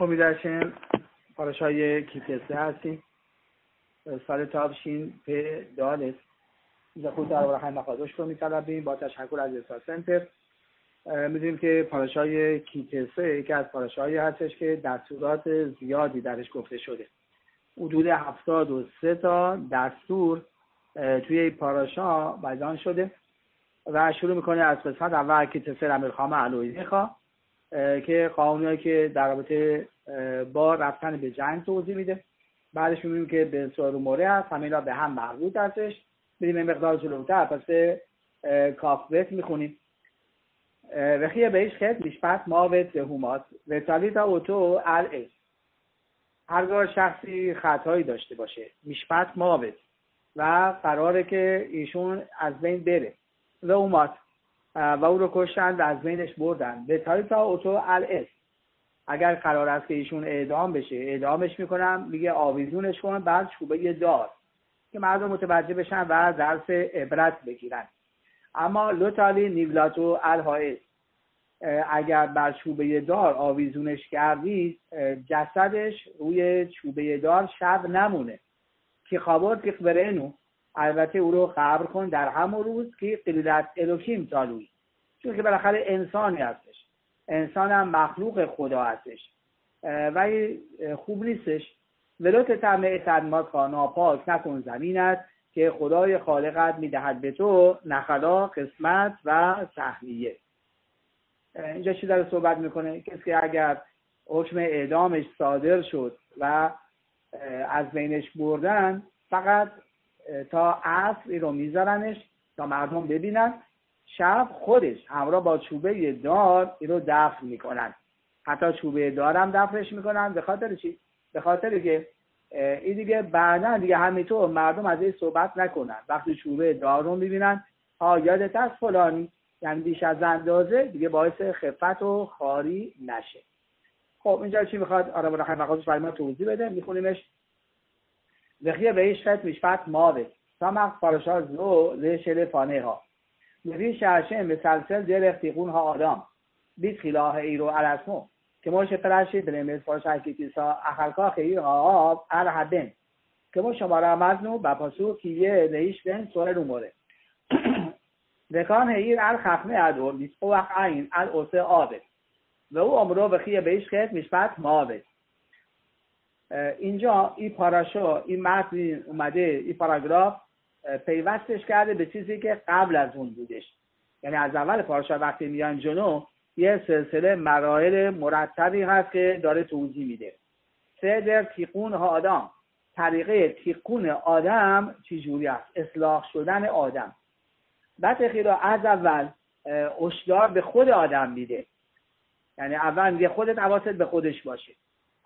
امیدوارشن پاراشای کیتسه هستیم. سال تابشین دالس اینجا خود در برای مقادش رو میطلبیم. با تشکر از احساس سنتر. می‌دونیم که پاراشای کیتسه یکی از پاراشایی هستش که دستورات زیادی درش گفته شده. حدود هفتاد و سه تا دستور توی پاراشا بیان شده و شروع می‌کنه از قسمت اول کیتسه امیرخام علوی خواه که قانونی که در رابطه با رفتن به جنگ توضیح میده. بعدش می‌بینیم که به سوال موره هست همین به هم مربوط هستش. بریم مقدار جلوتر پس کافبت می‌خونیم. وخیه بهش خد میشپت ما و تهومات و تا اوتو ال هرگاه شخصی خطایی داشته باشه میشپت ماوت و قراره که ایشون از بین بره. و اومات و او رو کشتن و از بینش بردن. به تا اوتو ال اگر قرار است که ایشون اعدام بشه اعدامش می‌کنم میگه آویزونش کن بعد چوبه دار. که مردم متوجه بشن و درس عبرت بگیرن. اما لوتالی نیولاتو الهایز اگر بر چوبه دار آویزونش کردید جسدش روی چوبه دار شب نمونه. که خابر پیخ برنو البته او رو قبر کن در همون روز که قلیلت الوکیم تالوی چون که بالاخره انسانی هستش. انسان هم مخلوق خدا هستش. ولی خوب نیستش. ولوت تمه تدمات ناپاک نکن زمین است که خدای خالقت می‌دهد به تو نخلا قسمت و سهمیه اینجا چی داره صحبت می‌کنه؟ کسی که اگر حکم اعدامش صادر شد و از بینش بردن فقط تا عصر رو میذارنش تا مردم ببینن شب خودش همراه با چوبه دار این رو دفن می‌کنن. حتی چوبه دار هم دفنش می‌کنن به خاطر چی؟ به خاطر که این دیگه بعدا دیگه همینطور مردم از این صحبت نکنن. وقتی چوبه دار رو می‌بینن ها یادت از فلانی؟ یعنی بیش از اندازه دیگه باعث خفت و خاری نشه. خب اینجا چی می‌خواد؟ آره برای مقادش برای ما توضیح بده. میخونیمش. وخیه به ایش خط میشفت ماوه. سامق پارشا زو لشل فانه ها. نبی شعشن به سلسل ها آدم. بیت خلاه ایرو علسمو که موش پرشی دلیمز پارشا کیتیسا اخلقا خیلی آب الحدن که ما شماره مزنو با پاسو کیه نهیش بین سوره رو وکان هیر ال خخمه ادور بیس او این ال اوسه اینجا این پاراشا این متن اومده این پاراگراف پیوستش کرده به چیزی که قبل از اون بودش. یعنی از اول پاراشا وقتی میان جنو یه سلسله مراحل مرتبی هست که داره توضیح میده. سه در تیقون ها آدم. طریقه تیقون آدم چی جوری است؟ اصلاح شدن آدم. بعد خیلی از اول اشدار به خود آدم میده. یعنی اول میگه خودت حواست به خودش باشه.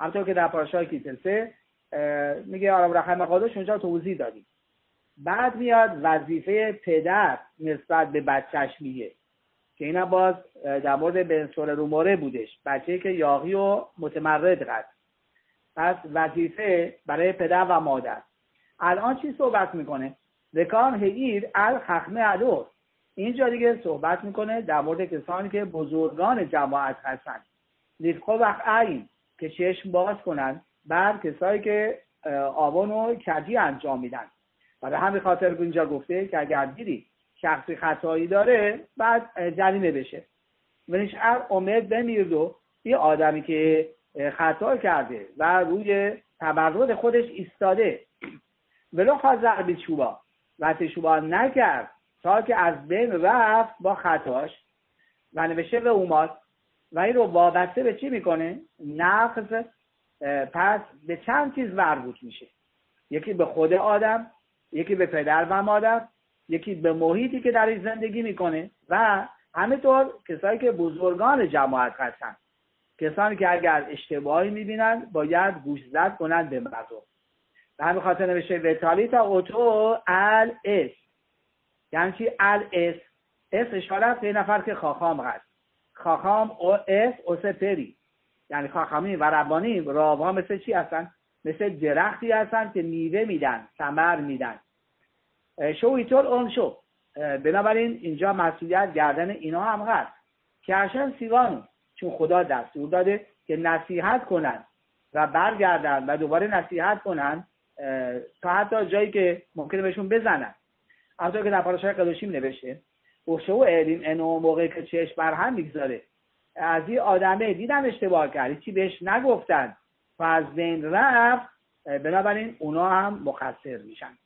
همطور که در پاراشای کیتلسه میگه آرام رحم قادش اونجا توضیح دادیم. بعد میاد وظیفه پدر نسبت به بچهش میگه که اینا باز در مورد بنسور روموره بودش. بچه که یاقی و متمرد قد. پس وظیفه برای پدر و مادر. الان چی صحبت می‌کنه؟ ذکان هیر ال خخمه علور اینجا دیگه صحبت می‌کنه در مورد کسانی که بزرگان جماعت هستن لیفقو وقت این که چشم باز کنن بعد کسایی که آبان و کجی انجام میدن. برای همین خاطر اینجا گفته که اگر دیدی شخصی خطایی داره بعد جریمه بشه. ونش ار امید بمیر و یه آدمی که خطا کرده و روی تمرد خودش ایستاده. ولو خواست بی چوبا. وقتی شما نکرد تا که از بین رفت با خطاش و نوشته به اوماد و این رو وابسته به چی می‌کنه؟ نقض پس به چند چیز مربوط میشه. یکی به خود آدم یکی به پدر و مادر یکی به محیطی که در این زندگی می‌کنه و همینطور کسایی که بزرگان جماعت هستن. کسانی که اگر اشتباهی می‌بینن باید گوش زد کنند به مردم. به همین خاطر نوشته ותלית אותו על עץ. یعنی چی על עץ؟ עץ اشاره به نفر که خاخام هست. חכם הוא עץ עושה פרי. یعنی خاخامی و ربانی مثل چی هستن؟ مثل درختی هستن که میوه میدن ثمر میدن. شو ایتول اون شو. بنابراین اینجا مسئولیت گردن اینا هم هست. که اشن سیوانو چون خدا دستور داده که نصیحت کنن و برگردن و دوباره نصیحت کنن تا حتی جایی که ممکنه بهشون بزنن. همونطور که در پاراشای قدوشیم نوشته اوشه و علیم انو موقعی که چشم بر هم می‌گذاره. از این آدمه دیدم اشتباه کرد. چی بهش نگفتن. و از بین رفت. بنابراین اونا هم مقصر میشن.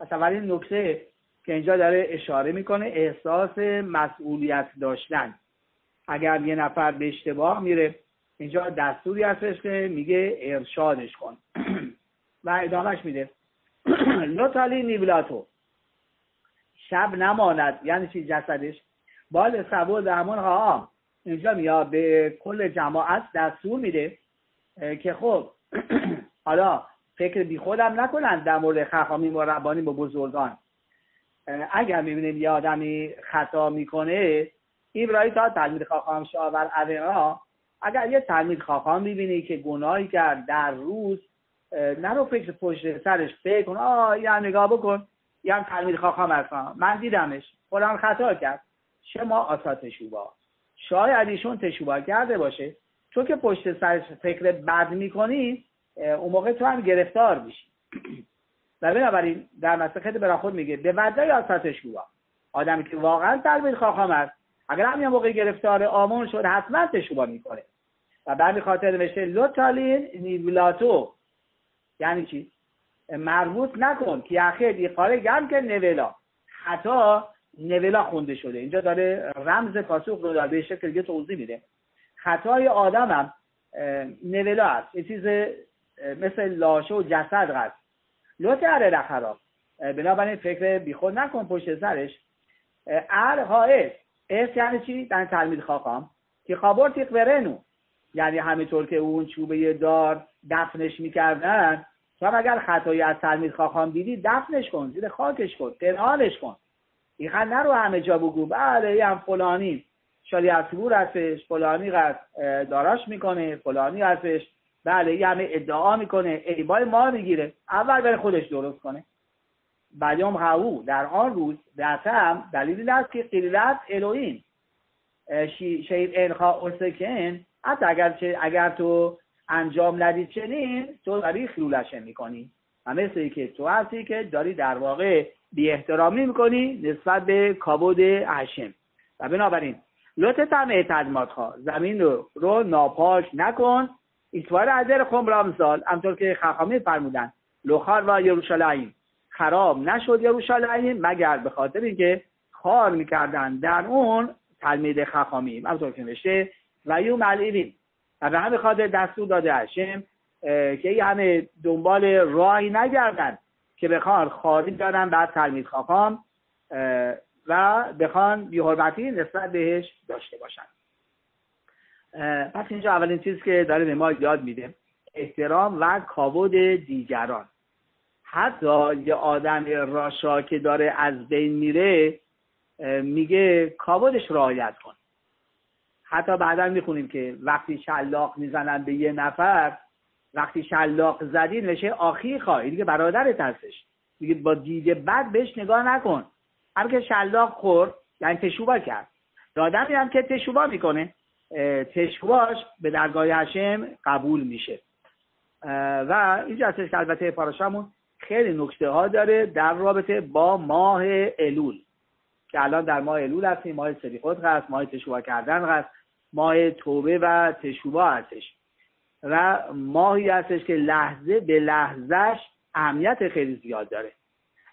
پس اولین نکته که اینجا داره اشاره می‌کنه احساس مسئولیت داشتن. اگر یه نفر به اشتباه میره اینجا دستوری هستش که میگه ارشادش کن. و ادامهش میده. لوتالی نیولاتو شب نماند. یعنی چی جسدش؟ بال سبو درمون ها اینجا میاد به کل جماعت دستور میده که خب حالا فکر بی خودم نکنن در مورد خخامی و ربانی با بزرگان. اگر می‌بینیم یه آدمی خطا می‌کنه این تا تلمید خاخام شاور ها اگر یه تلمید خاخام می‌بینی که گناهی کرد در روز نرو فکر پشت سرش فکر کن آه یا نگاه بکن. یا تلمید خاخام هستم من دیدمش. فلان خطا کرد. شما آسا تشوبا. شاید ایشون تشوبا کرده باشه. چون که پشت سرش فکر بد می‌کنی اون موقع تو هم گرفتار میشی. و بنابراین در مسخت براخود میگه به وجه آسا تشوبا. آدمی که واقعا تلمید خاخام است اگر هم یه موقع گرفتار آمون شد حتما تشوبا می‌کنه. و بعد خاطر نوشته لوتالین نیولاتو یعنی چی؟ مربوط نکن که یه کار گم که نولا خطا نولا خونده شده. اینجا داره رمز پاسخ رو در به شکل دیگه توضیح میده. خطای آدم هم نولا است یه چیز مثل لاشه و جسد هست. لوت اره خراب. بنابراین فکر بیخود نکن پشت سرش. ار هایش اس. یعنی چی؟ در تلمید خاقام. که خابر تیق برنو. یعنی همینطور که اون چوبه دار دفنش می‌کردن هم اگر خطایی از تلمید خاقام دیدی دفنش کن زیر خاکش کن پنهانش کن. این خط نرو همه جا بگو. بله هم فلانی. شالی اصبور هستش فلانی قد داراش می‌کنه فلانی هستش. بله این همه ادعا می‌کنه. ایبای ما می‌گیره. اول بره خودش درست کنه. بیام هاو در آن روز هم دلیلی است که قلیلت الوین شید انخا ارسکن حتی اگر, اگر تو انجام ندید چنین تو داری خیولشه می‌کنی. و مثل که تو هستی که داری در واقع بی احترامی می‌کنی نسبت به کابود هشم. و بنابراین لطف هم اعتدمات ها زمین رو, رو ناپاک نکن. ایتوار عدر خم رامزال همطور که خخامی فرمودن لخار و یروشلایم خراب نشد یروشلایم مگر به خاطر اینکه کار می‌کردن در اون تلمید خخامیم همطور که نوشته و یوم و به همین خاطر دستور داده هشم که این همه دنبال راهی نگردن که بخوان خارج دارن بعد تلمید خاخام و بخوان بیحرمتی نسبت بهش داشته باشن. پس اینجا اولین چیز که داره به ما یاد میده احترام و کابود دیگران. حتی یه آدم راشا که داره از بین میره میگه کابودش رعایت کن. حتی بعدا می‌خونیم که وقتی شلاق می‌زنن به یه نفر وقتی شلاق زدی نشه آخی خواهی. دیگه برادرت هستش. میگه با دید بد بهش نگاه نکن. هم که شلاق خورد یعنی تشوبا کرد. آدمی هم که تشوبا می‌کنه تشوباش به درگاه هشم قبول میشه. و اینجا هستش که البته پاراشمون خیلی نکته ها داره در رابطه با ماه الول. که الان در ماه الول هستیم ماه سریخوت هست ماه تشوبا کردن هست. ماه توبه و تشوبا هستش. و ماهی هستش که لحظه به لحظهش اهمیت خیلی زیاد داره.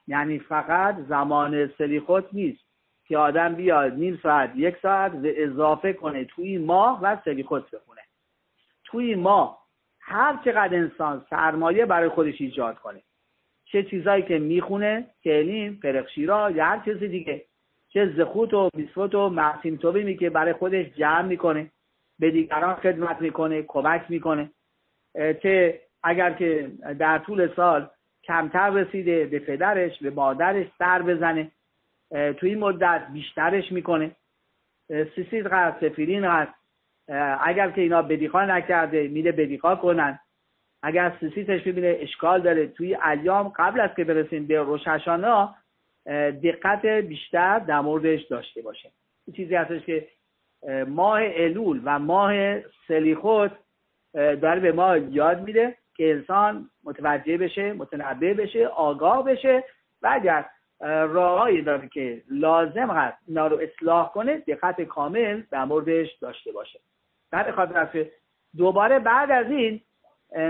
یعنی فقط زمان سلیخوت نیست که آدم بیاد نیم ساعت یک ساعت و اضافه کنه توی ماه و سلیخوت بخونه. توی ماه هر چقدر انسان سرمایه برای خودش ایجاد کنه چه چیزایی که می‌خونه کلیم فرخشیرا یا هر چیزی دیگه چه زخوت و بیسفوت و محسیم توبیمی که برای خودش جمع می‌کنه به دیگران خدمت می‌کنه کمک می‌کنه. چه اگر که در طول سال کمتر رسیده به پدرش به مادرش سر بزنه توی این مدت بیشترش می‌کنه. سیسید هست سفیرین هست. اگر که اینا بدیخوا نکرده میره بدیخوا کنن. اگر سیسیتش ببینه اشکال داره. توی ایام قبل از که برسیم به روششانا دقت بیشتر در موردش داشته باشه این چیزی هستش که ماه الول و ماه سلیخوت داره به ما یاد میده که انسان متوجه بشه متنبه بشه آگاه بشه. و اگر راههایی داره که لازم هست اینا رو اصلاح کنه دقت کامل در موردش داشته باشه. در خاطر دوباره بعد از این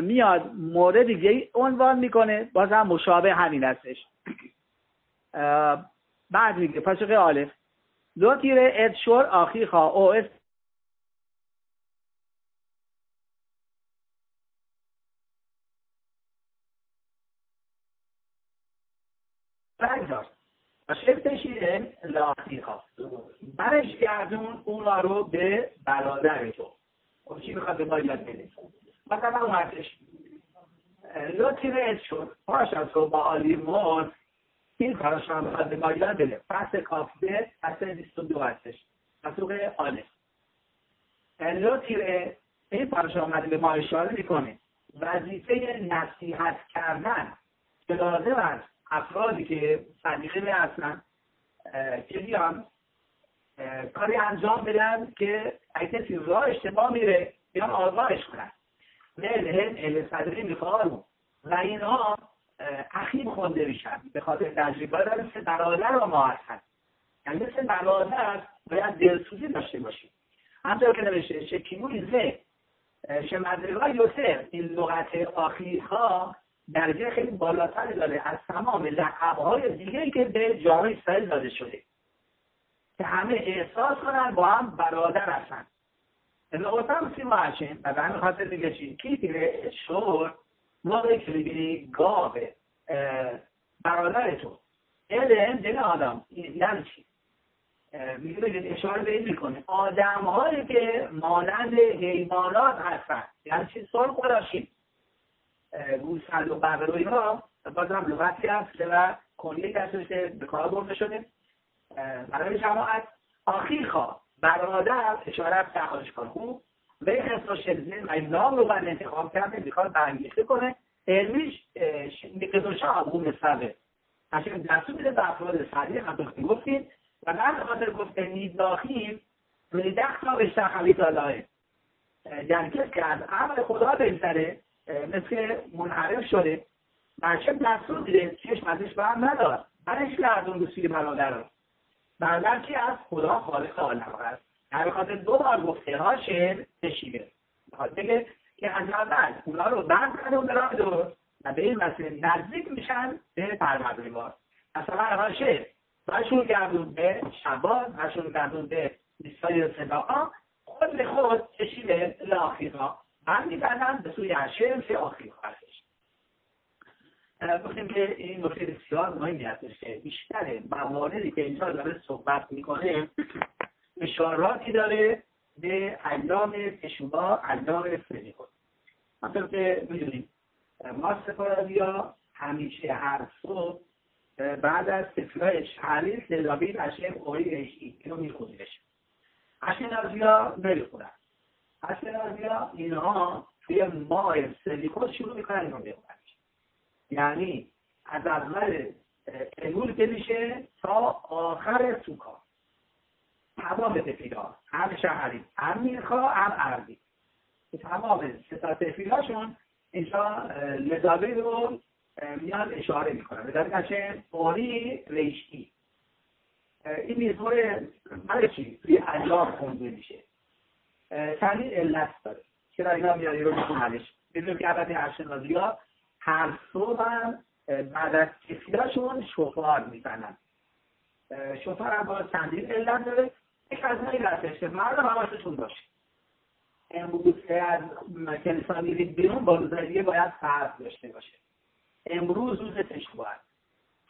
میاد مورد دیگه عنوان می‌کنه باز هم مشابه همین هستش. بعد میگه پاسخ آلف لو تیره ادشور آخی خواه او اس برش گردون اونا رو به برادر تو. خب چی می‌خواد به ما یاد بده؟ مثلا اومدش رئیس شد پاش از رو با آلی مرد این کارش هم بخواد به ما یاد بده فصل کافیه فصل 22 هستش. مسوق آله لطفی این پارش آمده به ما اشاره می‌کنه. وظیفه نصیحت کردن که لازم است افرادی که صدیقه هستن که بیان کاری انجام بدن که اگه کسی راه اشتباه میره بیان آزارش کنن. نه ال صدقی میخوارو و اینها اخیم خونده میشن به خاطر تجربه داره مثل برادر و ما هستن یعنی مثل برادر باید دلسوزی داشته باشیم. همطور که نوشته شکیموی زه شمدرگاه یوسف این لغت آخیرها درجه خیلی بالاتری داره از تمام لقبهای دیگه که به جامعه اسرائیل داده شده. که همه احساس کنن با هم برادر هستن. نقطه سی ماشین و به همین خاطر دیگه چی؟ کی تیره شور. موقعی که بگیری گاوه برادر تو علم دل آدم. یعنی چی؟ میگه اشاره به این می‌کنه. آدم هایی که مانند حیوانات هستن. یعنی چی؟ سال خودشین گوسفند و بقر و اینا. بازم لغتی هست و کنیه کسی که به کار برده شده. برای جماعت. آخی خواه برادر اشاره به تحالش کن خوب؟ و این خصوص شلزین و نام رو بعد انتخاب کرده می‌خواد برانگیخته کنه. علمیش قدوشا عبوم مثبه عشان دستو میده به افراد سریع هم گفتیم. و بعد خاطر گفته نیداخیم روی دختا به شخلی تالاه یعنی کس که از عمل خدا بگذره مثل منحرف شده بچه دستور دیده چشم ازش برم ندار. برش گردون رو سوی برادر برادر که از خدا خالق عالم است در خاطر دو بار گفته ها شعر می‌خواد بگه که از اول اونا رو بند کرده و برای درست. و به این مسئله نزدیک میشن به پروردگار. مثلا ها شعر برشون گردون به شبان برشون گردون به نیستای صداقا خود به خود کشیده لاخیقا هم می‌برن به سوی عشر که آخیر هستش. گفتیم که این نکته بسیار مهمی هستش که بیشتر مواردی که اینجا داره صحبت می‌کنه اشاراتی داره به ایام تشوبا ایام فریقون مثل که می‌دونیم ما سفاریا همیشه هر صبح بعد از تفلای شهریز لذابین اشم اوری رشی اینو میخونیمش. اشنازی ها نمی‌خونن. اشنازی ها اینها توی ماه سلیکوز شروع می‌کنن اینو بخوننش. یعنی از اول الول که میشه تا آخر سوکا. تمام تفیلا هم شهری هم میرخا هم عربی. تمام ستا تفیلاشون اینجا لذابه رو میان اشاره می‌کنن. به دلیل که قوری ریشتی این میزور برای چی؟ توی ایام خونده میشه. چندین علت داره. چرا اینا میانی رو میخوننش؟ بدونیم که البته هرشنازی ها هر صبح هم بعد از تفیلاشون شفار می‌زنن. شفار هم با چندین علت داره. یک این هستش که مردم حواسشون باشه. امروز که از کلیسا میرید بیرون با روزداریه باید فرض داشته باشه. امروز روز است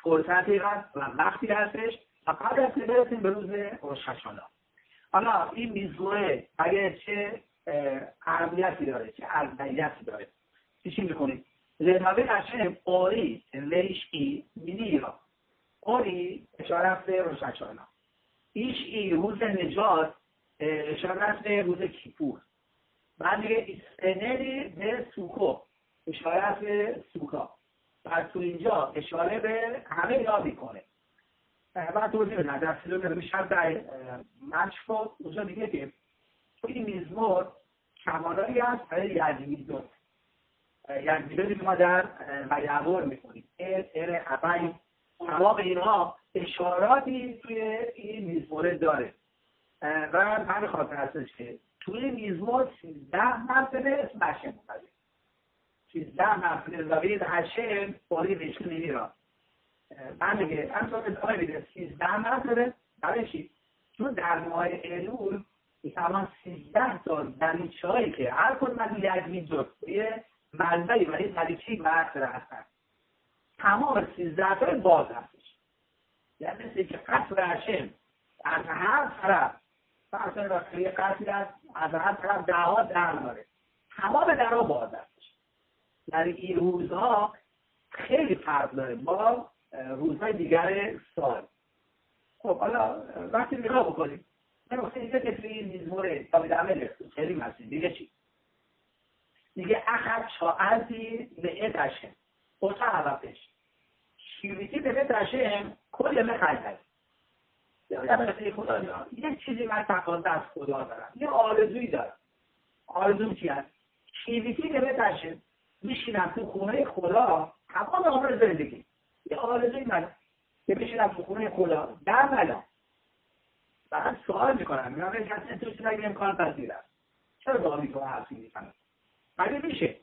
فرصتی هست و وقتی هستش و قبل از برسیم به روز روششانا حالا این میزوه اگر چه اهمیتی داره چه ارزیتی داره؟ چی می‌کنید لنوی هشم اوری لیشی مینیرا اوری اشاره به روششانا ایش ای روز نجات اشاره به روز کیپور. بعد میگه ایستنری به سوکو. اشاره به سوکا. پس تو اینجا اشاره به همه اینا می‌کنه. بعد توضیح بدن در سیلو نمیشه شرط مشفا اونجا میگه که توی میزمور کمالایی هست برای یزمیدون یزمیدونی ما در مجمور می‌کنیم ار ار ابای تمام اینها اشاراتی توی این میزموره داره. و همین خاطر هستش که توی میزمور سیزده مرتبه اسم هشم اومده سیزده مرتبه. زاوید هشم باری رشکن را من میگه هم سال ادامه میده سیزده مرتبه. برای چی؟ چون در ماه الول تمام سیزده تا دریچه هایی که هر کدوم از یک میجز یه ملبهی و یه دریچهی برقرار هستن. تمام سیزده تا باز یعنی مثل که قصر هشم از هر طرف فرسان را یه قصری هست از هر طرف ده ها در داره تمام درها باز هستش یعنی این روزها خیلی فرق داره با روزهای دیگر سال. خب حالا وقتی نگاه بکنیم نمی‌خواستیم اینجا که توی این میزمور تابید عمل کریم هستیم دیگه چی؟ دیگه اخد شاعتی به اتشه اوتا عوضش. شیریتی به اتشه کل مخلقه یه چیزی من تقاضا از خدا دارم. یه آرزویی دارم. آرزوم چی هست؟ شیریتی به اتشه میشینم تو خونه خدا تمام عمر زندگی. یه آرزوی من. که بشینم تو خونه خدا. در ملا. فقط سوال می‌کنم. میگم این کسی تو چیز اگه امکان پذیر است چرا داوید رو حرفی می‌کنم مگه میشه؟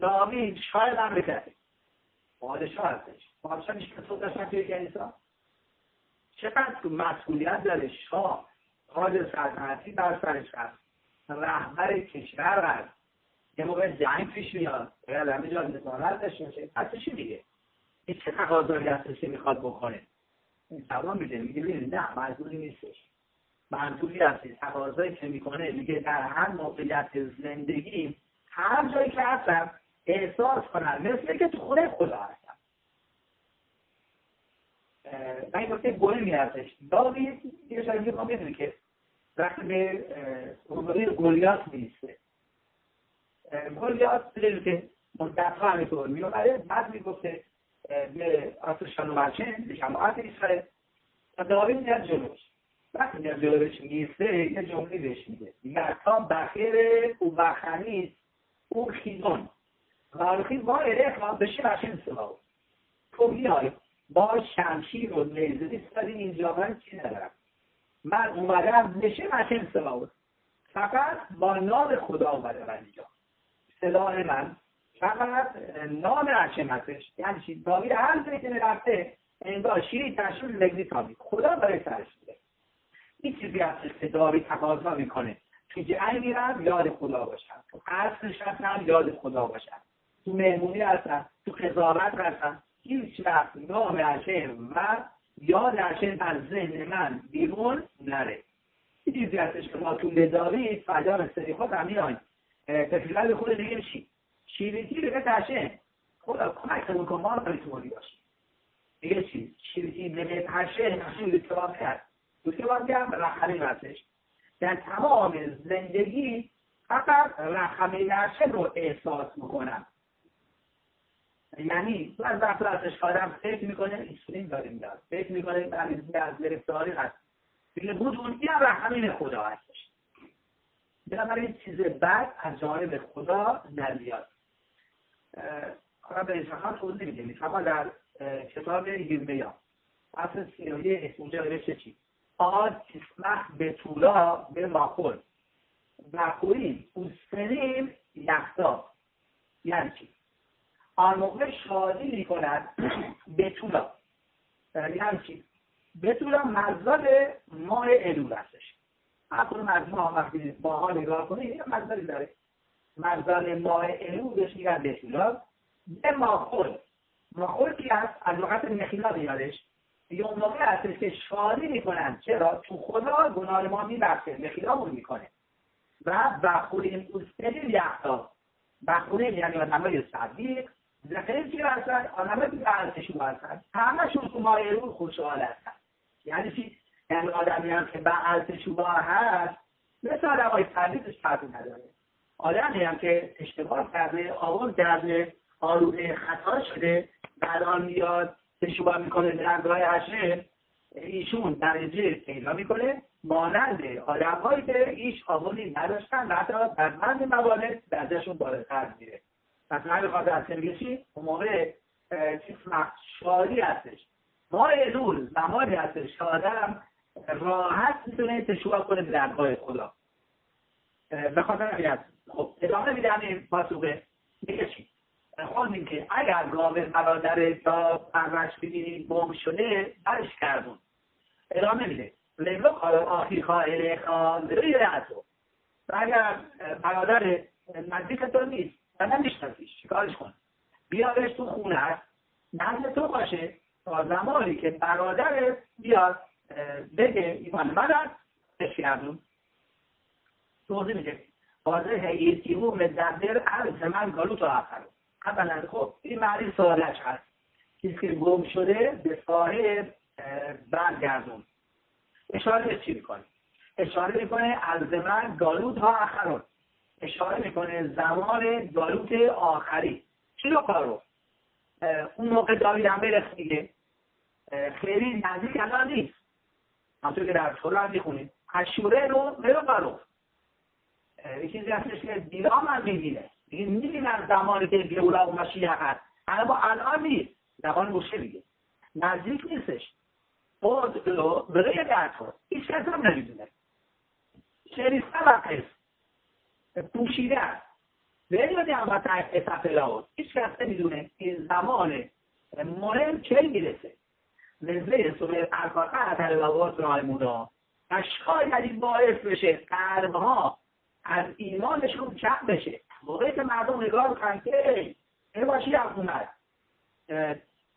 داوید شاید هم بکرده. پادشاه هستش. پادشاه که تو داشتن توی کنیسا چقدر مسئولیت داره شاه. تاج سلطنتی بر سرش هست. رهبر کشور هست. یه موقع جنگ پیش میاد. باید همه جا نظارت داشته باشه. پس چی دیگه؟ این چه تقاضایی هستش که می‌خواد بکنه؟ این جواب میده. میگه ببینید نه منظوری نیستش. منظوری هستی. تقاضایی که می‌کنه میگه در هر موقعیت زندگی هر جایی که هستم احساس کنم. مثل که تو خونه خدا هستم. و این نکته مهمی هستش داوید یه شاید ما بدونی که وقتی به روبروی گلیاس میسته گلیاس بدونی که مدتها همینطور میومده بعد می‌گفته به آسر شانومرچن به جماعت اسرائیل. و داوید میاد جلوش. وقتی میاد جلوش میسته یه جمله بهش میگه میگه تا بخیر او بخنیست او خیزون. و آرخیز با اله بشه بخشین سلاو تو میای با شمشیر و نیزه ایستادی اینجا من چی ندارم؟ من اومدم بشه بخشین سلاو فقط با نام خدا اومده من اینجا. سلاح من فقط نام هستش یعنی چی؟ داوید هر جایی که رفته انگار شیری تشویل لگزی تابید خدا برای سرش میده این چیزی هستش که داوید تقاضا می‌کنه. تو جنگ میرم یاد خدا باشم. تو قصد نشستم یاد خدا باشم. تو مهمونی هستم تو قضاوت هستم هیچ وقت نام هشم و یاد هشم از ذهن من بیرون نره. چیزی هستش که ما تو داوید فجار سری خود هم میایم تفیلت خود دیگه میشیم شیریتی به تشه خدا کمکمون کن ما رو توانی باشیم. دیگه چی؟ شیریتی به نشون اتفاق کرد اتفاق کرد رخمی هستش. در تمام زندگی فقط رخمی نشه رو احساس می‌کنم. یعنی از وقت ازش آدم فکر می‌کنه ایسولین داریم دار فکر می‌کنه مریضی از گرفتاری هست. دیگه بود اون این رحمین خدا هستش. بنابراین چیز بد از جانب خدا نمیاد. حالا به انسان توضیح میدیم اما در کتاب یرمیا اصل سیایی اونجا نوشته چی؟ آد تسمح به طولا به ماخول مخوری اوسفریم یختا یعنی چی؟ آن موقع شادی می‌کند به طولا یعنی چی به طولا مزداد ماه الول هستش هر کدوم از ما وقتی باها نگاه کنید یه مزداری داره. مزدان ماه الولش میگن به طولا به ماخول ماخول کی هست؟ از لغت نخیلا بیادش دیگه اون موقع هستش که شادی می‌کنن. چرا؟ تو خدا گناه ما میبخشه. نخیلامون می‌کنه. و بخوریم اوسترین یختا. بخوریم یعنی آدمای صدیق. زخیل چی هستن. آدمای که بعضشون هستن. همشون تو ماه رو خوشحال هستن. یعنی چی؟ یعنی آدمی هم که بعض شوبه هست مثل آدمای صدیقش فرقی نداره. آدمی هم که اشتباه کرده آورد کرده آلوده خطا شده آن میاد تشوبه می‌کنه درگاه هشه ایشون درجه پیدا می‌کنه. مانند آدمهایی که هیچ آموزی نداشتن و حتی در بند موارد درجهشون بالاتر میره پس من بخواد از چی اون موقع چیز شاری هستش. ما روز زمانی هستش که آدم راحت می‌تونه تشویق کنه به درگاه خدا. به خاطر خب ادامه میدم این پاسوبه میگه چی؟ خواهیم که اگر گاوه برادر تا پرورش ببینید گم شده برش کردون ادامه میده. لگو آخی خواهی خواهی روی و اگر برادر نزدیک تو نیست و نمیشناسیش چیکارش کن بیارش تو خونه. نزد تو باشه. تا زمانی که برادر بیاد بگه ایمان من هست. بشکردون توضیح میده. واضح یکیمون مدبر عرض من گالو تو آخر اولا خب این معنی سوالش هست. کسی که گم شده به صاحب برگردون. اشاره چی می‌کنه؟ اشاره می‌کنه از من گالوت ها آخرون اشاره می‌کنه زمان گالوت آخری. چی رو کارو اون موقع داوید هم میگه خیلی نزدیک الان نیست. همطور که در طور هم می‌خونید اشوره رو برو برو یکی چیزی هستش که دیرام هم می‌بینه. دیگه می‌بینن زمانی که گولا و مشیح هست. اما الان نیست. زمان موشه میگه نزدیک نیستش. خود رو به غیر درد هیچ کس هم نمی‌دونه. شریفه و قصد پوشیده است به هم و تفلاوت هیچ کس نمی‌دونه این زمان مهم چه می‌رسه. نزله سوره ارکاقه تلوات رایمونا. و شاید این باعث بشه قلبها از ایمانشون کم بشه. موقعی که مردم نگاه می‌کنن که این باشی اومد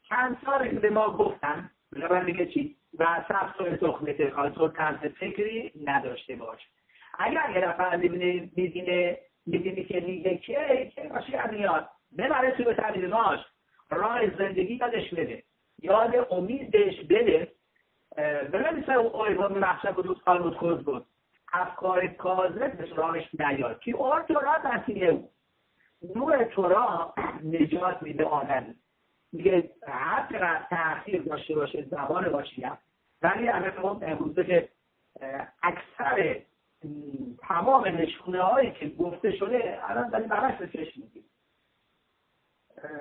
چند سال به ما گفتن. بنابراین میگه چی؟ و سبز و تخمه تو طرز فکری نداشته باش. اگر یه نفر می‌بینه می‌بینه می‌بینی که میگه که که هم میاد ببره توی تبلیغاش راه زندگی یادش بده. یاد امیدش بده. بنابراین اون آیوان محشب بود قانون خود بود. افکار کاذب به سراغش نیاد. که اور تورا مسیح او. نور تورا نجات میده آدم. میگه چقدر تاثیر داشته باشه زبان باشیم ولی الان امروزه که اکثر تمام نشونه هایی که گفته شده الان داریم به چشم میگیم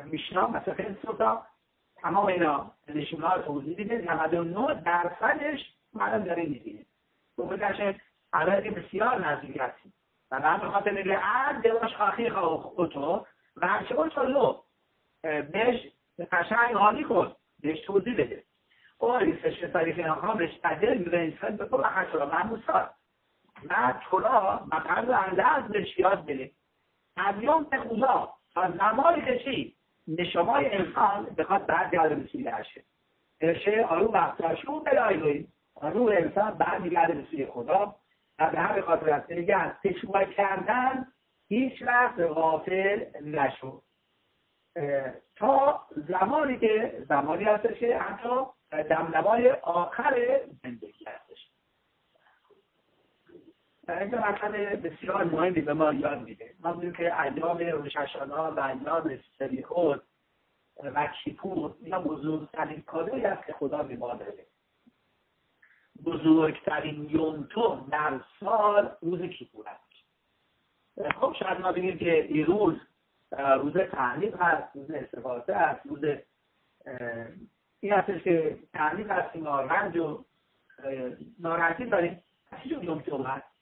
میشنا مثلا خیلی تمام اینا نشونه ها رو توضیح دیده 99 درصدش الان داره می‌بینه گفته عددی بسیار نزدیک هستیم. و من به خاطر میگه از دواش خاخی خودتو و هرچه تو لو بهش قشنگ حالی کن. بهش توضیح بده. قولی سش تاریخ اینها بهش تدل میده انسان به کل حشرا محموسات و تورا و قرد انداز یاد بده. از یوم خدا تا زمانی که چی؟ نشمای انسان بخواد بعد یاد رسیده هشه ارشه آرو وقتاشون بلایلوی آرو انسان بعد میگرده به خدا. و به همه خاطر است میگن تشویق کردن هیچ وقت غافل نشو. تا زمانی که زمانی هستش که حتی دمدمای آخر زندگی هستش این مطلب بسیار مهمی به ما یاد میده. ما می‌دونیم که ایام روششانا و ایام سریخود و کیپور اینا بزرگترین کادوی است که خدا به ما داده بزرگترین یومتون در سال روز کیپور است. خب شاید ما بگیم که این روز روز تحلیق هست روز استفاده است روز این هستش که تحلیق هستیم رنج و ناراحتی داریم. جور یومتون هست؟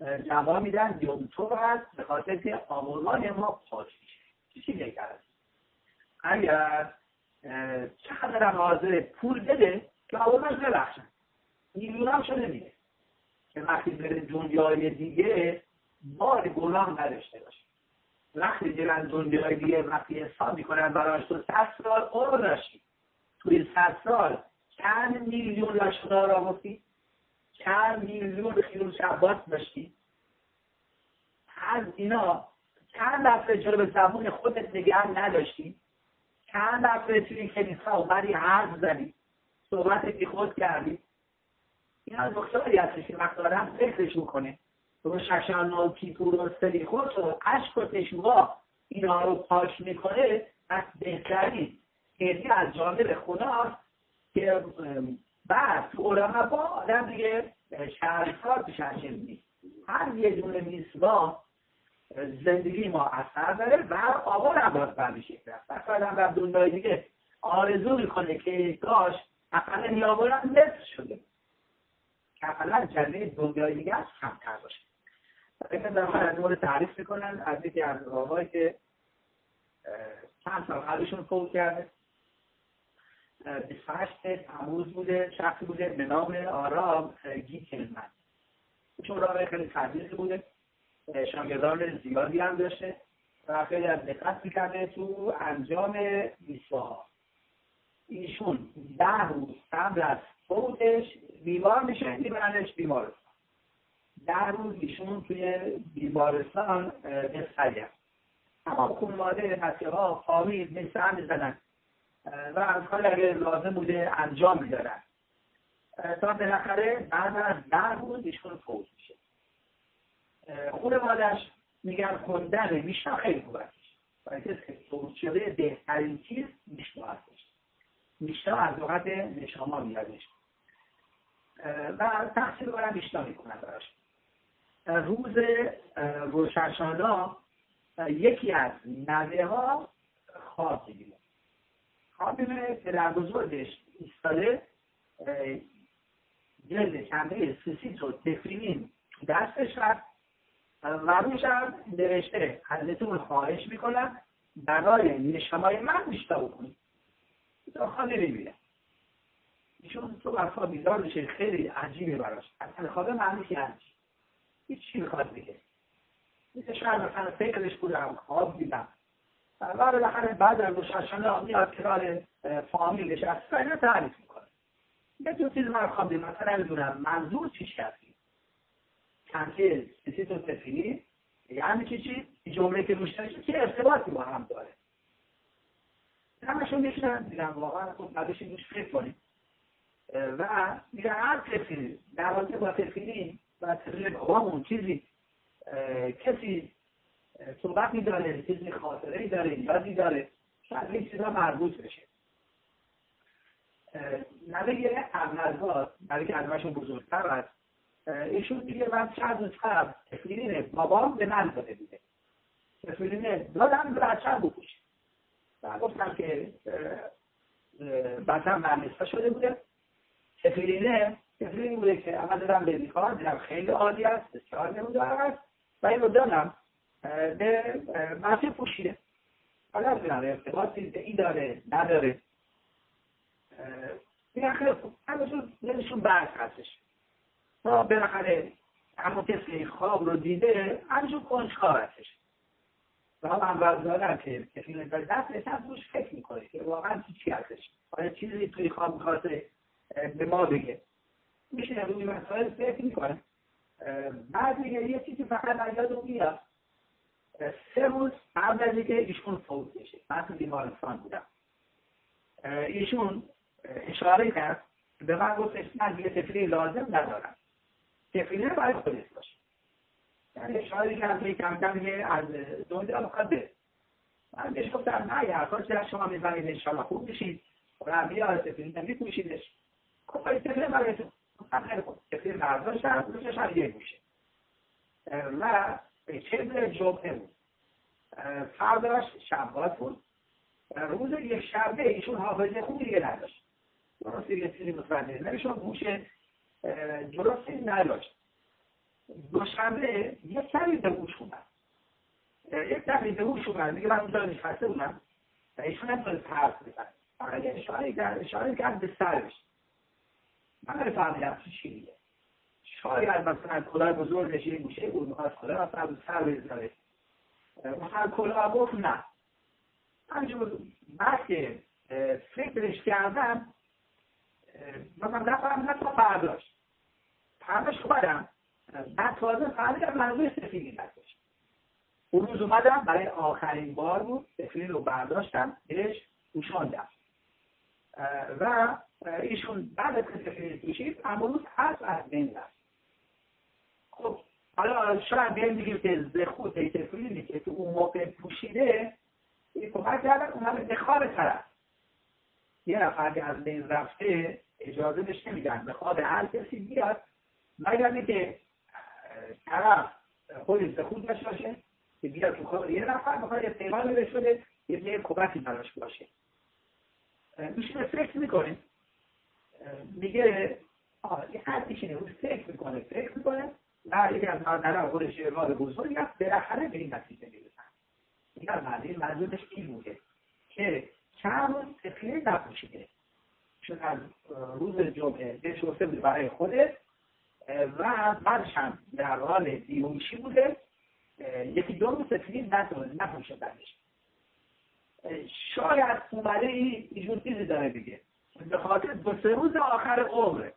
جواب میدن یومتون هست به خاطر که آموزان ما پاش میشه. چی نگرد اگر چقدر هم حاضر پول بده که آموزانش ببخشن. میلیون هم شده میده که وقتی بره دنیای دیگه بار گناه نداشته باشه. وقتی برن دنیای دیگه وقتی حساب می‌کنن براش تو صد سال عمر داشتی. توی صد سال چند میلیون لشنا را گفتی چند میلیون خیلون شبات داشتی از اینا چند دفعه جلو به زبون خودت نگه نداشتی؟ چند دفعه توی کلیسا اومدی حرف زدی؟ صحبت بی خود کردی؟ این از نکتهایی هستش که وقت آدم فکرش می‌کنه. رو ششن و پیپور و سلیخوت و عشق و تشوها اینا رو پاش می‌کنه از بهترین. هدیه از جانب خدا که بعد تو علما آدم دیگه شهرستار تو نیست. هر یه دونه میسوا زندگی ما اثر داره و آقا رو باز برمیشه مثلا در دنیای دیگه آرزو می‌کنه که گاش اقلا نیابران نصف شده. که اقلا جنه دنیای دیگه از کمتر باشه. این در از مورد تعریف می‌کنن از یکی از آقایی که چند سال قبلشون فوت کرده. 28 تموز بوده شخصی بوده به نام آرام گیتلمن چون راه خیلی تدریسی بوده شاگردان زیادی هم داشته و خیلی از دقت می‌کرده تو انجام میسواها ایشون ده روز قبل از فوتش بیمار میشه میبرنش بیمارستان. ده روز ایشون توی بیمارستان بستری اما خانواده بچه ها فامیل مثل هم می‌زنن. و از کار اگر لازم بوده انجام میدارن تا بالاخره بعد از ده روز ایشون فوت میشه. خانوادش میگن خوندن میشنا خیلی خوب هستش و که فوت شده بهترین چیز میشنا هستش میشنا از لغت نشاما میادش و تحصیل برم میشنا می‌کنن براش. روز روشنشانا یکی از نوه ها خواب می‌بینه می‌بینه پدر بزرگش ایستاده جلد کمره سیسیت رو تفرینین دستش هست و روش هم نوشته حضرتون خواهش می‌کنم برای نشمای من میشتا بکنید. تا خانه می‌بینه ایشون تو خواب بیدار میشه خیلی عجیبه براش. اصلا خواب معنی که هیچ چی می‌خواد بگه. مثل شاید مثلا فکرش بودم خواب دیدم. و بالاخره بعد از روشنشانه میاد کنار فامیل نشست. و اینا تعریف می‌کنه. یه دو چیز من خواب دیدم مثلا نمی‌دونم منظور چیش کردی کنکل سیسیت و تفیلی یعنی چی چی؟ جمله که روش که ارتباطی با هم داره. همشون میشنن دیدم واقعا خب بعدش روش فکر کنیم. و میگن هر تفیلی در حالی با تفیلی و تفیلی بابامون چیزی کسی صحبت داره چیزی خاطره داره یادی داره. شاید این چیزا مربوط بشه. نوه اولزاد برای که ازمشون بزرگتر است ایشون دیگه من چند روز قبل تفیلین بابام به من داده بوده. تفیلین دادم به بچه بپوشه و گفتم که بچه هم شده بوده. تفیلینه تفیلینی بوده که اول دادم به می‌خواد دیدم خیلی عالی است بسیار نمودار است. و این رو دادم. به مسیح پوشیده. حالا نمی‌دونم ارتباطی به این داره نداره. خوب. همشون دلشون برس هستش. ما بالاخره همون کسی خواب رو دیده همشون کنجکاو هستش. و هم اول دارم که کسی نظر دست هم روش فکر می‌کنه که واقعا چی چی هستش. آیا چیزی توی خواب می‌خواسته به ما بگه. میشه روی مسائل فکر می‌کنه. بعد میگه یه چیزی فقط یادم میاد. سه روز قبل از اینکه ایشون فوت بشه. من تو بیمارستان بودم. ایشون اشاره کرد. به من گفت من دیگه تفریح لازم ندارم. تفریح برای خودش باشه. یعنی اشاره کرد که کم کم از دنیا بخواد بره من بهش گفتم نه یه حرفا چرا شما می‌زنید انشالله خوب بشید و بیار تفریح نمیپوشیدش گفت تفریح برای تو. تفریح برداشتم روزش هم یک میشه و چه جمعه بود. فرداش شبات بود. روز یک شنبه ایشون حافظه خوبی دیگه نداشت. درست یه چیزی متوجه نمیشون گوش درستی نداشت. دوشنبه یه کمی به گوش اومد. یک کمی به گوش اومد. دیگه من اونجا نشسته بودم و ایشون داره حرف بزن فقط اشاره کرد اشاره کرد به سرش. من نفهمیدم چی چی میگه. شاید مثلا کلاه بزرگش یه گوشه بود می‌خواست کلاه مثلا رو سر بزنه مثلا کلاه گفت نه. همینجور بعد که فکرش کردم مثلا نفهم نه تا فرداش. فرداش اومدم بعد تازه فهمیدم منظور سفیدی هستش اون روز اومدم برای آخرین بار بود سفیدی رو برداشتم بهش پوشاندم. و ایشون بعد از که سفیدی پوشید امروز هست از بین رفت. خب حالا شاید بیایم بگیم که زخوت تفریدی که تو اون موقع پوشیده این کمک کردن اونم به خواب طرف. یه نفر که از بین رفته اجازه بهش نمیدن. به خواب هر کسی بیاد مگر که طرف خودش به خود باشه که بیاد تو خواب. یه نفر بخواد یه پیغام بهش بده یه کمکی براش باشه. میشه فکر می‌کنه. میگه آه یه حدی که فکر می‌کنه فکر می‌کنه. و یکی از مادرها خودش یه راه بزرگی هست. بالاخره به این نتیجه می‌رسن. این از معنی منظورش این بوده که چند روز تفیله نپوشیده چون از روز جمعه بهش گفته بود برای خودت و بعدش هم در حال بیهوشی بوده. یکی دو روز تفیله نپوشه بعدش. شاید اومده اینجور چیزی داره دیگه. به خاطر دو سه روز آخر عمره.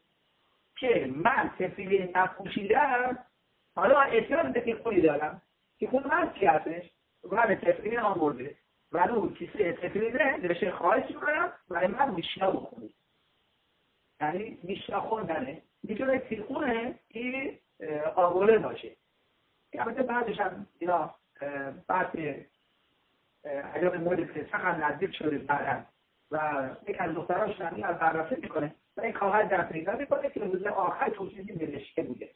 که من تفیلی نپوشیدم حالا اعتیاد به تفیلی دارم که خود من چی هستش؟ من تفیلی آورده ولی اون کیسه تفیلی نه نوشه خواهش می‌کنم ولی من میشنا بخونید یعنی میشنا خوندنه. می‌تونه تیخونه این آوره باشه. البته بعدش هم اینا بعد ایام مورد پسخ هم نزدیک شده بعدم و یک از دختراش هم از بررسی می‌کنه. و این کاغذ در پیدا می‌کنه که روز آخر تو چیزی نوشته بوده.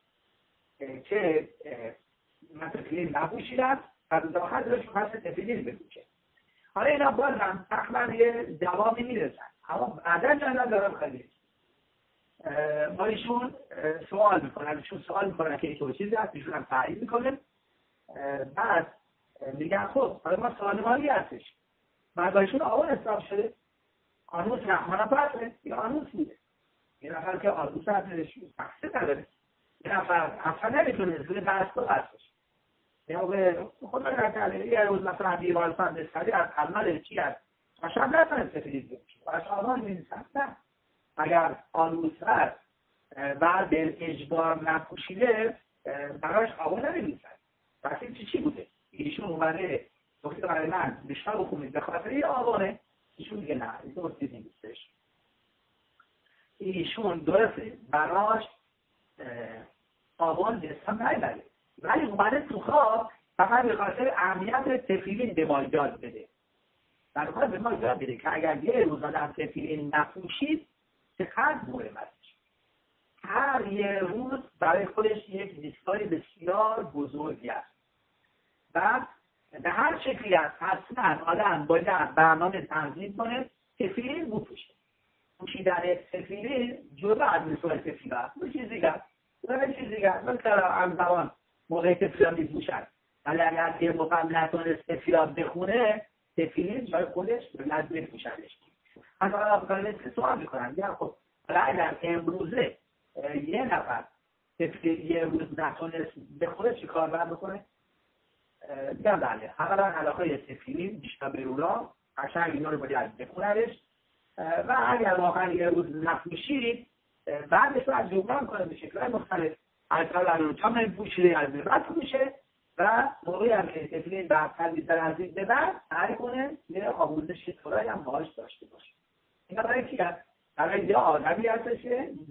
که من تفیلین نپوشیدم و روز آخر داشت پس تفیلین بپوشه. حالا اینا بازم تقریبا یه جوابی می‌رسن. اما بعدا جانا دارم خیلی. ما ایشون سوال می‌کنن. ایشون سوال می‌کنن که این چیزی هست ایشون هم تعیید می‌کنه. بعد میگن خب حالا ما سوال مالی هستش. بعد ایشون آوان حساب شده. آنوس رحمان پسه یا آنوس بوده یه نفر که آنوس هستش تقصیر نداره. یه نفر اصلا نمی‌تونه زیر دستگاه هستش یا به خدا نکنه یه روز مثلا دیوار فند سری از عمل چی و شب نتونه سفید بکشه و شامان می‌رسن نه. اگر آنوس هست بعد به اجبار نپوشیده براش آقا نمیریسن پس این چی چی بوده؟ ایشون اومده گفته برای من بیشتر بخونید به خاطر یه آقانه ایشون دیگه نه این درستی نیستش. ایشون درسته. براش آبان دستم نیبره. ولی اومده تو خواب فقط به خاطر اهمیت تفیلین به ما یاد بده. در واقع به ما یاد بده که اگر یه روز آدم تفیلین نپوشید چقدر مهم است هر یه روز برای خودش یک ریسکای بسیار بزرگی است. و به هر شکلی است حتما آدم باید برنامه تنظیم کنه تفیلین بپوشه. پوشیدن تفیلین جدا از مثال تفیل است. یه چیز دیگه یه چیز دیگه مثلا هم زمان موقع تفیلا میپوشن ولی اگر یه موقع نتونست تفیلا بخونه تفیلین جای خودش باید بپوشنش از آقا سوال می‌کنم یا خب اگر امروزه یه نفر یه روز نتونست به خودش چی کار باید بکنه؟ دیدم بله. اولا علاقه سفیلین بیشتر به رولا قشنگ اینا رو باید بخونرش و اگر واقعا یه روز نفوشید بعدش رو از جبران کنه به شکلهای مختلف. از چم نمیپوشیده از بعد میشه و موقعی هم که در قلبی در از این ببر سعی کنه یه آموزش طورایی هم باهاش داشته باشه. اینا برای کی هست؟ برای یه آدمی هستش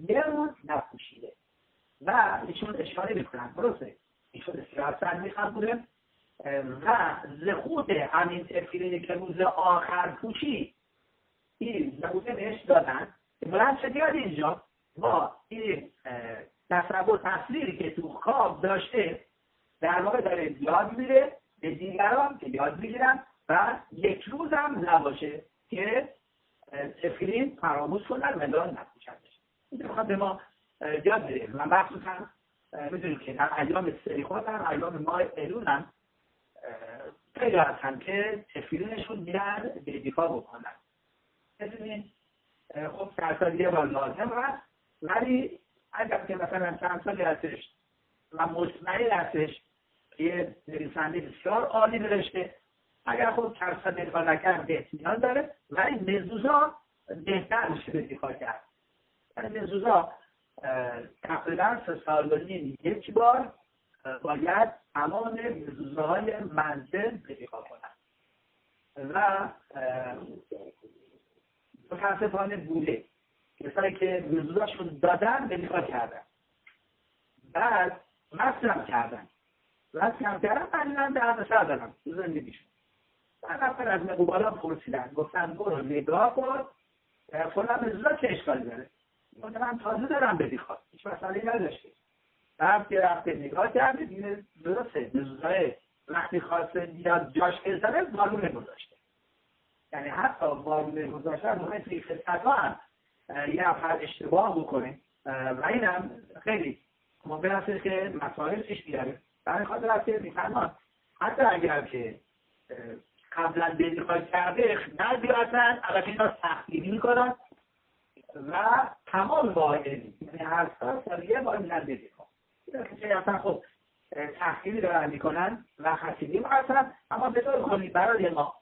یه روز نپوشیده و ایشون اشاره می‌کنن درسته؟ ایشون سیاست می‌خواد بوده و زخود همین تفیلینی که روز آخر پوشید این زخوده بهش دادن بلند شد یاد اینجا با این تصور تصویری که تو خواب داشته در واقع داره یاد میره به دیگران که یاد می‌گیرن و یک روز هم نباشه که تفیلین فراموش کنن و دارن نپوشندش این به ما یاد میره و مخصوصا می‌دونید که در ایام سریخات هم ایام ماه الون هم خیلی هستن که تفیلینشون میرن به دفاع بکنن. ببینید خب سرسال یه بار لازم هست. ولی اگر که مثلا چند سالی هستش و مطمئن هستش یه نویسنده بسیار عالی نوشته اگر خب چند سال دفاع نکرد به داره. ولی مزوزا بهتر میشه به دفاع کرد. یعنی مزوزا تقریبا سه سال و نیم یک بار باید تمام مزوزه های منزل دفاع کنند. و متاسفانه بوده. کسایی که مزوزهاشون دادن به دفاع کردن. بعد مصرم کردن. مصرم کردن قلیلا در سر دارم تو زندگیشون بعد نفر از مقوبالا پرسیدن. گفتن برو نگاه کن. فلان مزوزه چه اشکالی داره؟ من تازه دارم بدی خواست هیچ مسئله نداشته. رفت که رفته نگاه کرده دیگه درسته. روزای وقتی خواسته یا جاش بزنه بالونه گذاشته. یعنی حتی بالونه گذاشتن مهم توی خصفت هم یه نفر اشتباه بکنه. و اینم خیلی. ممکن است که مسائل پیش بیاره. برای خاطر است که میفرمان حتی اگر که قبلا دلیخواه کرده بعضی اصلا البته اینا سختگیری می‌کنن. و تمام واحدی یعنی هر سال سال یه بار میرن دلیخواه که اصلا خب تحقیلی دارن می‌کنن و خسیدی هستن اما به طور کنید برای ما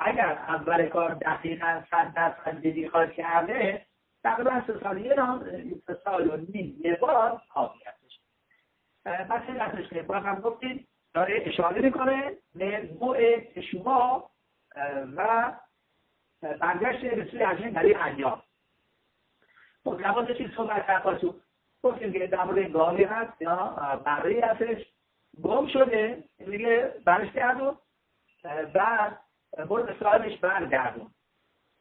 اگر اول کار دقیقا صد درصد دلیخواه کرده تقریبا سه سال یه سه سال و نیم یه بار آبی هستش. پس این هستش که باز هم گفتید داره اشاره می‌کنه به نوع شما و برگشت به سوی عجین برای انجام. خب لباس چیز صحبت کرد گفتیم که در مورد گاهی هست یا برای هستش. گم شده دیگه برش کرد و بعد برد صاحبش برگردون.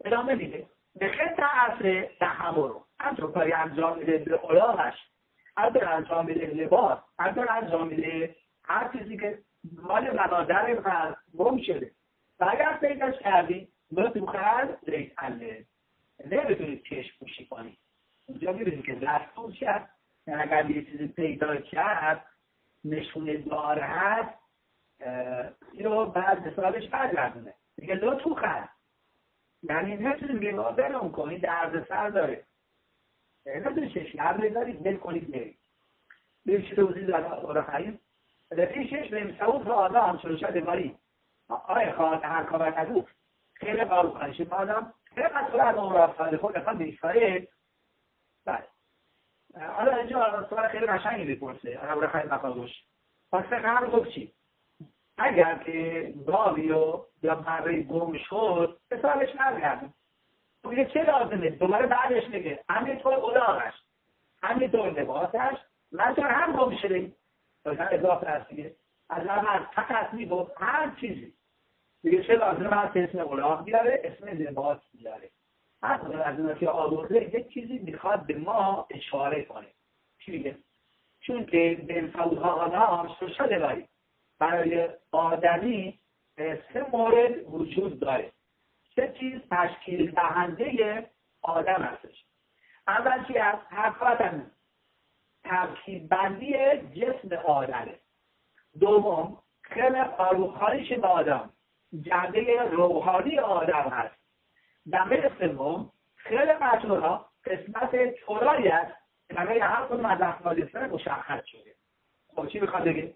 ادامه میده. به خیلی اصل تحمل. رو همطور کاری انجام میده به الاغش همطور انجام میده لباس. همطور انجام میده هر چیزی که مال منادر هست گم شده. و اگر پیداش کردی تو خرد ریتنه نمی‌تونید چشم پوشی کنید اونجا می‌بینید که دستور کرد. اگر یه چیزی پیدا کرد نشونه دار هست این رو بعد حسابش برگردونه. میگه تو خرد یعنی نمی‌تونید نگاه برم کنید درد سر داره. نمی‌تونید چشم بذارید بل کنید برید چه توضیح داره آخرین پیشش به سعود را آدم چون شده ولی آیا خواهد هر از او. خیلی قارو خانش آدم خیلی از اون را سال خود اصلا اسرائیل بله. حالا اینجا سوال خیلی قشنگی می‌پرسه. اگر خیلی مقادوش پس قرار گفت چی اگر که گاوی و یا برای گم شد به سالش نگردیم میگه چه لازمه؟ دوباره بعدش میگه همینطور الاغش همینطور لباسش منطور هم گم شده؟ مثلا اضافه هست دیگه. از اول فقط می‌گفت هر چیزی. دیگه چه لازمه؟ هست اسم الاغ بیاره اسم لباس بیاره. هر از اون که آورده یک چیزی می‌خواد به ما اشاره کنه. چی میگه؟ چون که به فوضها آدم شده داریم. برای آدمی سه مورد وجود داره. سه چیز تشکیل دهنده آدم هستش. اول چی از حرفاتم ترکیب بندی جسم آدمه. دوم خلق آروخاریش به آدم. جنبه روحانی آدم هست. جنبه سوم خلق اشورا قسمت چورایی است که برای هر کدوم از افراد مشخص شده. خب چی می‌خواد بگه؟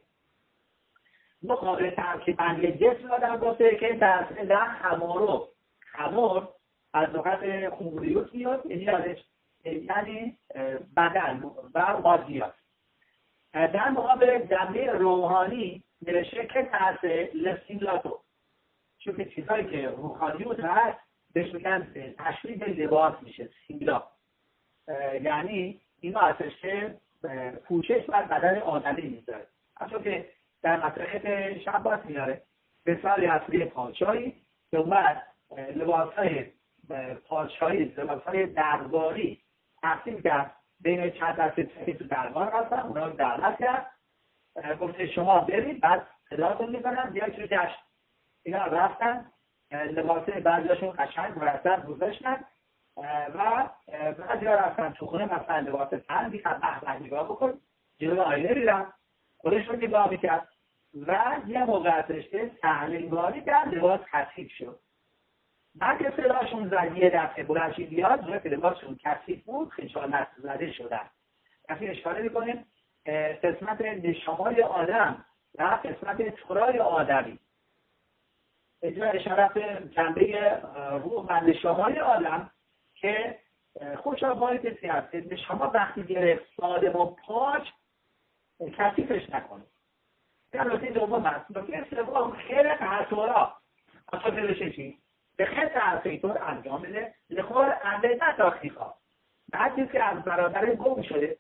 مقابل ترکیب بندی جسم آدم گفته که در در خمارو خمار از لغت خوبریوت میاد یعنی ازش یعنی بدن و مادیات در مقابل جنبه روحانی نوشته که تحت لسیلاتو چون که چیزهایی که روحانیوت هست بهش میگن تشریف لباس میشه سیلا یعنی اینا که پوشش بر بدن آدمی می‌ذاره اصلا که در مسائل شباس میاره. مثالی از روی پادشاهی که اومد لباس های پادشاهی لباس های درباری تقسیم کرد. بین چند دسته تو دربار هستن اونا رو دعوت کرد. گفته شما برید بعد صداتون می‌کنن بیاید توی جشن. اینا رفتن. لباس بعضیاشون قشنگ مرتب گذاشتن. و بعضی ها رفتن تو خونه مثلا لباس تن بیخد به نگاه بکن. جلو آینه میرن. خودش رو نگاه می‌کرد. و یه موقع که تحلیلگاری کرد لباس کثیف شد. بعد که صداشون زد یه دفعه بلنشی بیاد جایی که لباسشون کثیف بود خجالت زده شدن. کسی اشاره می‌کنیم قسمت نشامای آدم و قسمت تورای آدمی. اینجا اشاره به جنبه روح و نشامای آدم که خوشابای کسی هست نشاما وقتی گرفت سالم و پاک کثیفش نکنه. در نکته دوم است. نکته سوم خیر حسورا نوشته چی؟ به خیر حسیطور انجام بده. لخور انده نتاخیخا بعد چیز که از برادر گم شده.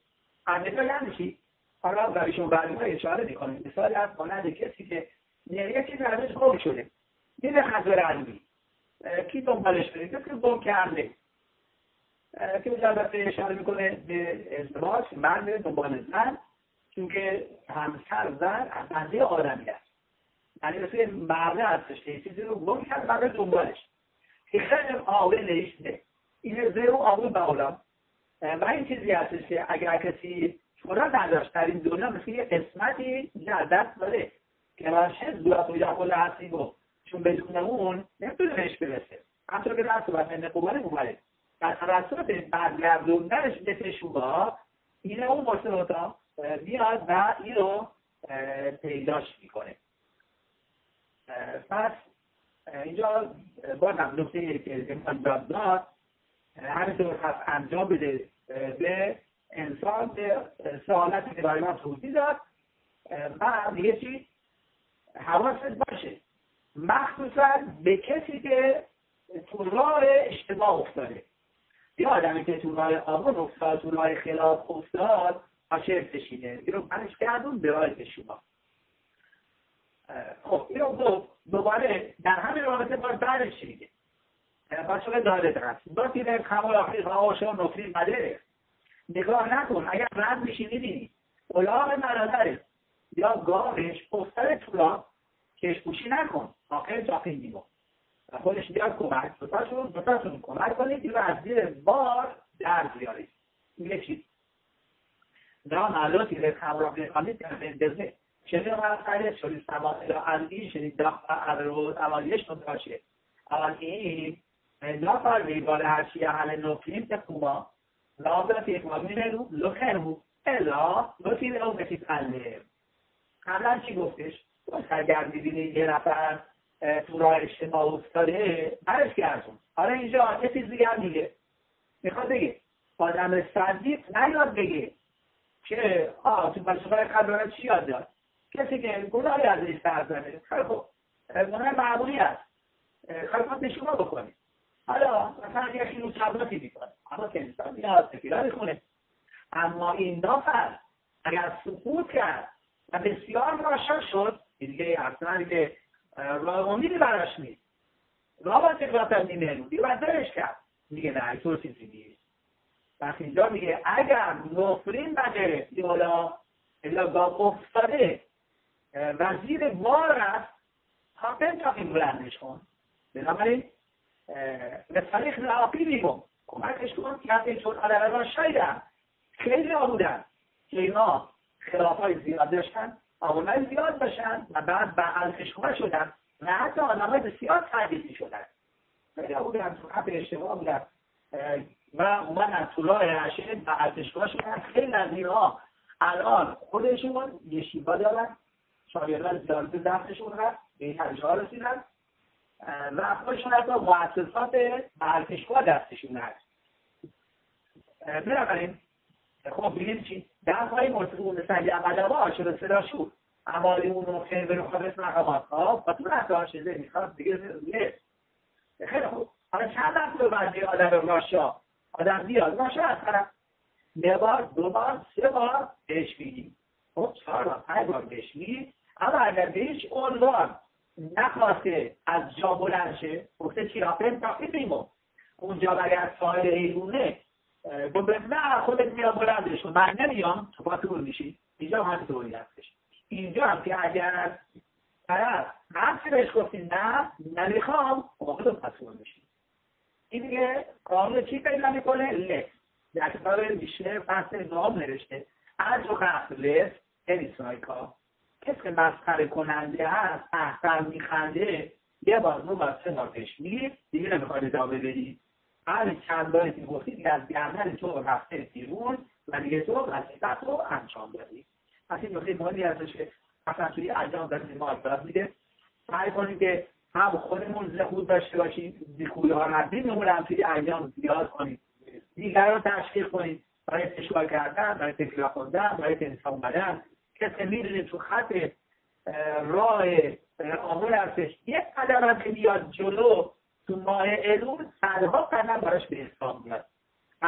انده یعنی چی؟ حالا برایشون برنامه اشاره می‌کنیم. مثال از مانند کسی که یه چیز ازش گم شده. میره خزر علمی کی دنبالش بره؟ کسی گم کرده. که به البته اشاره می‌کنه؟ به ازدواج. مرد دنبال زن. چون که همسر زن از بنده آدمی است. یعنی مثل مرده هستش که چیزی رو گم کرد مرد دنبالش. که خیلی عاقل نوشته. این زیر و آقل بالا. و این چیزی هستش که اگر کسی شورا نداشت در این دنیا مثل یه قسمتی در دست داره که راشه زورت و یقل هستی و چون بدون اون نمی‌تونه بهش برسه. همطور که در صورت من قبال اومده در توسط برگردوندنش به تشوبا این اون مصنوطا میاد و این رو پیداش می‌کنه. پس اینجا بازم نکته که امکان جاب داد. همینطور خواست انجام بده به انسان به سوالتی که برای من توضیح داد. و دیگه چی؟ حواست باشه. مخصوصا به کسی که تو راه اشتباه افتاده. یه آدمی که تو راه آبون افتاد تو راه خلاف افتاد آشر کشیده این رو برش گردون به راه شما خب این رو دوباره در همین رابطه باید برش میگه بچه داره درست با تیره کمال آخری راهاش و نفری مده نگاه نکن. اگر رد میشی می‌بینی. الاغ مرادره یا گاهش پستر طولا کشپوشی نکن. آخر جاقی میگو و خودش بیاد کمک. دوتاشون دوتاشون کمک کنید. رو از زیر بار در بیارید. میگه چی؟ دا معلوم تیره خمرا بخوانید در بندزه شنید من خیلی شدید سماعی را اندی شدید اولیش نتاشه اول این لا فرقی بال هرچی اهل نفیم تکوما لا بفیق و مینرو لخنو الا لطیل او بسی قلب قبلا چی گفتش؟ اگر می‌بینی یه نفر تو راه اجتماع افتاده برش گردون. حالا اینجا یه چیز دیگه هم میگه. می‌خواد بگه. آدم صدیق نیاد بگه. که آه تو فلسفه قبل چی یاد داد؟ کسی که گناهی ازش سر زنه خیلی خوب. گناه معمولی است. خیلی خوب نشون بکنید حالا مثلا یه خیلی مصاباتی می‌کنه اما که انسان میاد تکیلا می‌خونه اما این نفر اگر سقوط کرد و بسیار ناشر شد دیگه اصلا دیگه راه امیدی براش نیست. راه باید تقراتر نیمه دیگه باید درش کرد. میگه نه طور چیزی نیست. وقتی اینجا میگه اگر نفرین بده حالا الا گاه افتاده و زیر بار است حاکم تا این بلندش کن. بنابراین به طریق لعاقی میگم. کمکش کن که حتی چون عدد را شایدن خیلی ها بودن که اینا خلاف های زیاد داشتن آقای زیاد باشن و بعد به الفشوه شدن و حتی آدم های بسیار تحدیثی شدن خیلی بودن تو حب اشتباه بودن. و تو راه عشق به الفشوه شدن خیلی از اینها الان خودشون یه شیبا دارن. شاگردان زیاد دستشون هست. به این ها رسیدن. و خودشون حتی مؤسسات برکشگاه دستشون هست. بنابراین خب ببینیم چی؟ در های مرتبون سنگ صدا شد. امالی اون رو خیلی برو خواهد مقامات. ها و تو نحت ها شده می‌خواد دیگه خیلی خوب. حالا چند نفر بعدی آدم راشا آدم زیاد راشا از طرف یه بار دو بار سه بار بهش میگیم. خب چهار بار پنج بار بهش میگیم. اما اگر به هیچ عنوان نخواسته از جا بلند شه گفته چی رافت تاقی بیمو اونجا اگر ساحل ایرونه گفته نه خودت میاد بلندش من نمیام تو پاتور میشی. اینجا هم دوری هستش اینجا هم که اگر طرف هر بهش گفتی نه نمی‌خوام موقع تو پاتور میشی. این دیگه قانون چی پیدا می‌کنه؟ لس در کتاب میشه فصل نام نوشته. از و قصد لس انیسایکا کسی که مسخره کننده هست احسن میخنده یه بار رو بار سه بار پیش میگی دیگه نمی‌خواد ادامه بدی. بعد چند باری که گفتی دیگه از گردن تو رفته بیرون و دیگه تو وظیفت رو انجام دادی. پس این نکته مهمی هستش که اصلا توی انجام دادن ما میده. سعی کنیم که هم خودمون زهود داشته باشیم بیکوی ها ردیممون هم توی ایام زیاد کنیم. دیگر رو تشکیل کنیم. برای تشکیل کردن برای تکرار خوندن برای تنسا اومدن کسی می‌دونیم تو خط راه آمول هستش. یک قدم هم که بیاد جلو تو ماه الون صدها قدم براش به حساب میاد.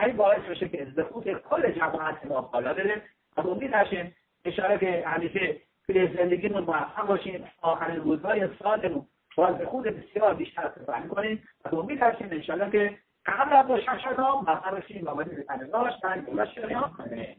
این باعث بشه که ازدخوت کل جماعت ما بالا بره. و امید هستیم اشاره که همیشه توی زندگیمون موفق باشیم آخرین روزهای سالمون با خود بسیار بیشتر استفاده کنیم و امید هستیم انشاءالله که فقط در داشتن شدم مثلا فیلم آمده به تنگاش من گلاش شریان کنه